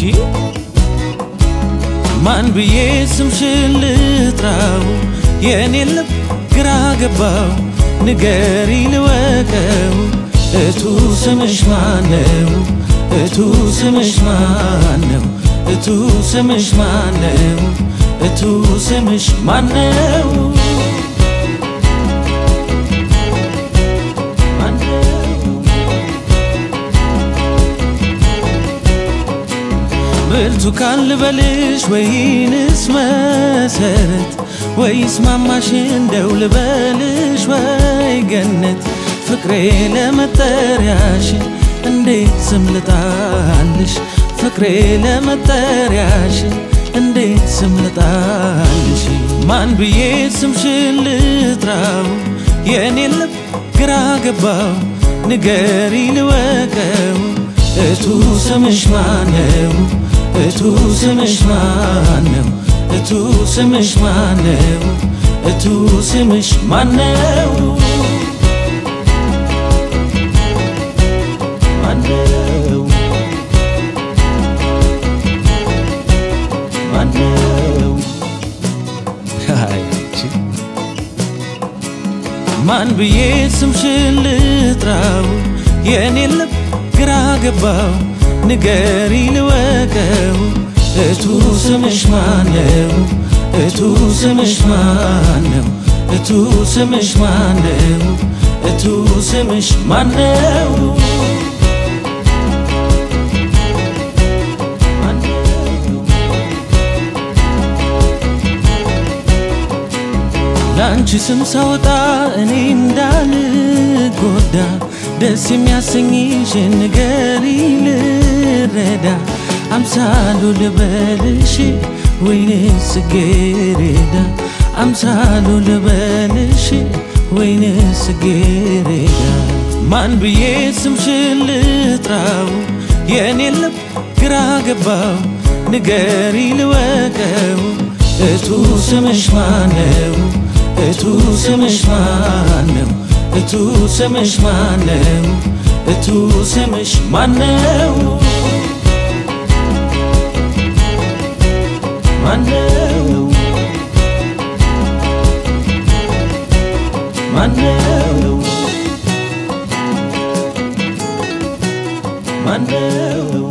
you ማን ብዬ ስምሽን ልጥራው? የኔ ልብ ግራ ገባው። ንገሪ ልወቀው፣ እቱ ስምሽ ማነው? እቱ ስምሽ ማነው? እቱ ስምሽ ማነው? እቱ ስምሽ? ማነው? ብርቱካን ልበልሽ ወይንስ መሰረት? ወይስ ማማሽ እንደው ልበልሽ? ወይ ገነት ፍቅሬ ለመጠሪያሽ እንዴት ስም ልጣልሽ? ፍቅሬ ለመጠሪያሽ እንዴት ስም ልጣልሽ? ማን ብዬ ስምሽን ልጥራው? የኔ ልብ ግራ ገባው? ንገሪ ልወቀው? እቱ ስምሽ ማነው እቱ ስምሽ ማነው? እቱ ስምሽ ማነው? እቱ ስምሽ ማነው? ማነው? ማን ብዬ ስምሽን ልጥራው? የኔ ልብ ግራ ገባው ንገሪ ልወቀው እቱ ስምሽ ማነው? እቱ ስምሽ ማነው? እቱ ስምሽ ማነው? እቱ ስምሽ ማነው? ለአንቺ ስም ሳወጣ እኔ እንዳልጎዳ ደስ የሚያሰኝሽ ንገሪ ልረዳ? አምሳሉ ልበልሽ ወይንስ ጽጌረዳ አምሳሉ ልበልሽ ወይንስ ጽጌረዳ ማን ብዬ ስምሽን ልጥራው? የኔ ልብ ግራ ገባው። ንገሪ ልወቀው። እቱ ስምሽ ማነው? እቱ ስምሽ ማነው? እቱ ስምሽ ማነው? እቱ ስምሽ ማነው ማነው? ማነው